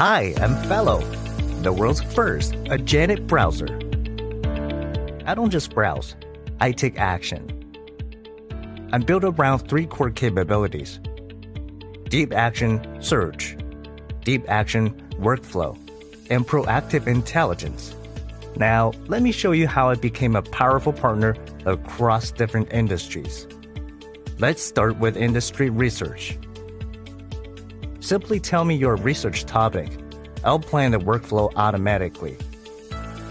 Hi, I'm Fellou, the world's first agentic browser. I don't just browse, I take action. I'm built around three core capabilities deep action search, deep action workflow, and proactive intelligence. Now, let me show you how I became a powerful partner across different industries. Let's start with industry research. Simply tell me your research topic. I'll plan the workflow automatically.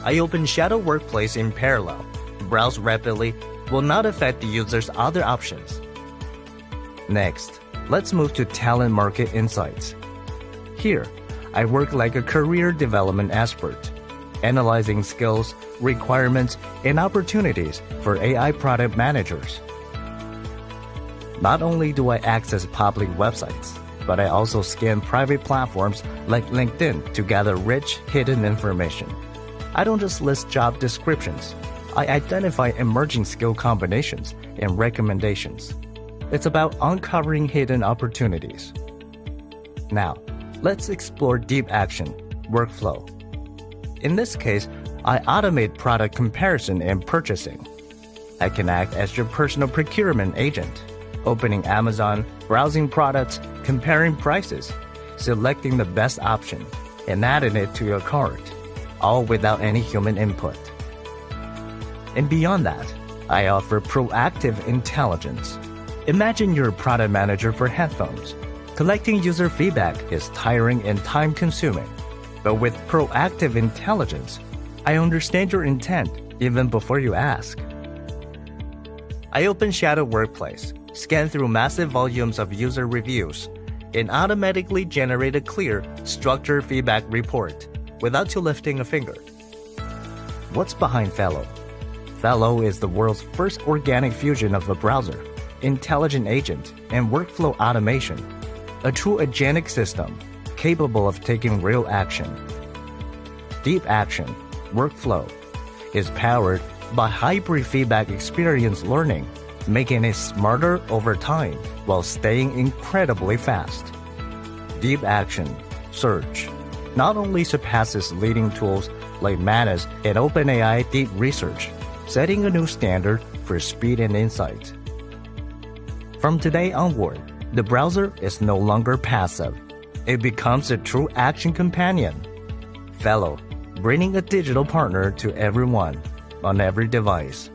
I open Shadow Workplace in parallel. Browse rapidly will not affect the user's other options. Next, let's move to talent market insights. Here, I work like a career development expert, analyzing skills, requirements, and opportunities for AI product managers. Not only do I access public websites, but I also scan private platforms like LinkedIn to gather rich, hidden information. I don't just list job descriptions, I identify emerging skill combinations and recommendations. It's about uncovering hidden opportunities. Now, let's explore deep action workflow. In this case, I automate product comparison and purchasing. I can act as your personal procurement agent opening Amazon, browsing products, comparing prices, selecting the best option, and adding it to your cart, all without any human input. And beyond that, I offer proactive intelligence. Imagine you're a product manager for headphones. Collecting user feedback is tiring and time consuming. But with proactive intelligence, I understand your intent even before you ask. I open Shadow Workplace scan through massive volumes of user reviews, and automatically generate a clear, structured feedback report without you lifting a finger. What's behind Fellou? Fellou is the world's first organic fusion of a browser, intelligent agent, and workflow automation, a true agentic system capable of taking real action. Deep Action Workflow is powered by hybrid feedback experience learning making it smarter over time while staying incredibly fast. Deep Action Search not only surpasses leading tools like Manus and OpenAI Deep Research, setting a new standard for speed and insight. From today onward, the browser is no longer passive. It becomes a true action companion. Fellou, bringing a digital partner to everyone on every device.